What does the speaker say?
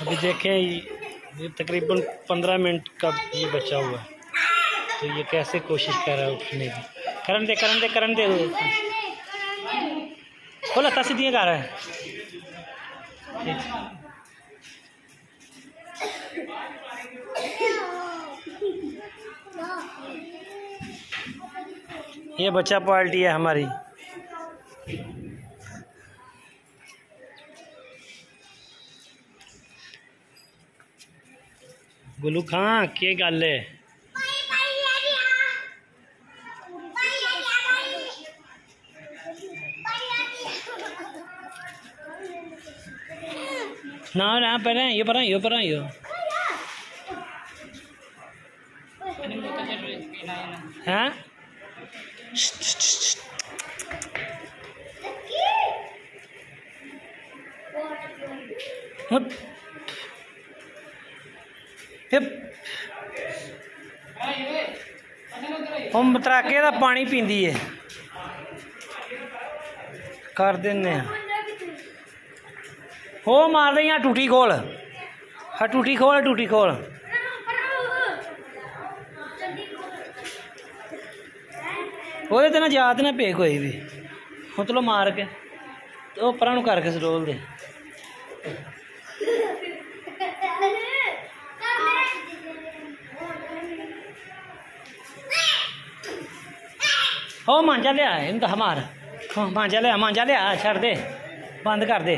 अभी देखें, ये तकरीबन पंद्रह मिनट का ये बचा हुआ है। तो ये कैसे कोशिश कर रहा है उठने की? करन दे करन दे करन दे। बोला तस दिए कर रहा है। ये बच्चा पार्टी है हमारी। गुलू खां के गल है? ना ना पहले ये पर ये पर ये। हैं? Hup. ਉਹ ਮਤਰਾਕੇ ਦਾ ਪਾਣੀ ਪੀਂਦੀ ਏ। ਕਰ ਦਿੰਨੇ ਆ। ਹੋ ਮਾਰ ਰਹੀ ਆ ਟੂਟੀ ਖੋਲ। ਆ ਟੂਟੀ ਖੋਲ, ਆ ਖੋਲ। ਉਹਦੇ ਤੇ ਨਾ ਜਾਤ ਨਾ ਪੇ ਕੋਈ ਵੀ। ਹੁਣ ਮਤਲਬ ਮਾਰ ਕੇ, ਉਹ ਪਰਾਂ ਨੂੰ ਕਰਕੇ ਸਰੋਲ ਦੇ। ओ मांजा लिया इन हमार। मांझा लिया मांझा लिया छड़ दे। बंद कर दे।